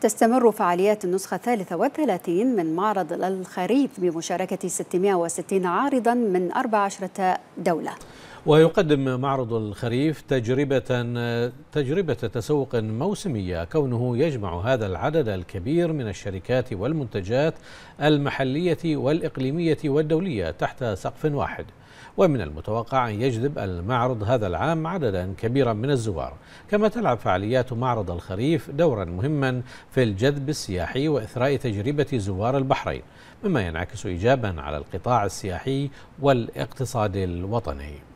تستمر فعاليات النسخة الثالثة والثلاثين من معرض الخريف بمشاركة 660 عارضا من 14 دولة. ويقدم معرض الخريف تجربة تجربة تسوق موسمية. كونه يجمع هذا العدد الكبير من الشركات والمنتجات المحلية والإقليمية والدولية تحت سقف واحد. ومن المتوقع أن يجذب المعرض هذا العام عددا كبيرا من الزوار. كما تلعب فعاليات معرض الخريف دورا مهما في الجذب السياحي وإثراء تجربة زوار البحرين مما ينعكس إيجابا على القطاع السياحي والإقتصاد الوطني.